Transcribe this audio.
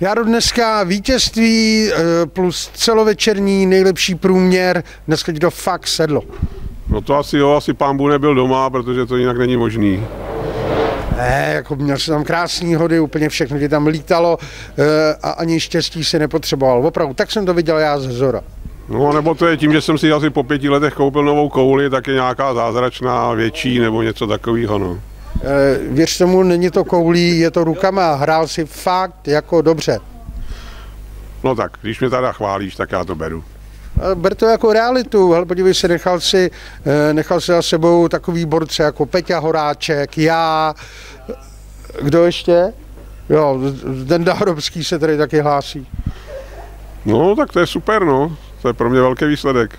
Já jdu dneska vítězství eh, plus celovečerní nejlepší průměr. Dneska ti to fakt sedlo. No to asi jo, asi pán Bůh nebyl doma, protože to jinak není možný. Ne, jako měl jsem tam krásný hody, úplně všechno ti tam lítalo eh, a ani štěstí si nepotřeboval. Opravdu, tak jsem to viděl já ze Zora. No nebo to je tím, že jsem si asi po pěti letech koupil novou kouli, tak je nějaká zázračná, větší nebo něco takového. No. Eh, Věř tomu, není to koulí, je to rukama. Hrál si fakt jako dobře. no tak, když mě teda chválíš, tak já to beru. Eh, Ber to jako realitu, hele, podívej se, nechal si, eh, nechal si za sebou takový borce jako Peťa Horáček, já, kdo ještě? Jo, ten Dárovský se tady taky hlásí. No tak to je super, no. To je pro mě velký výsledek.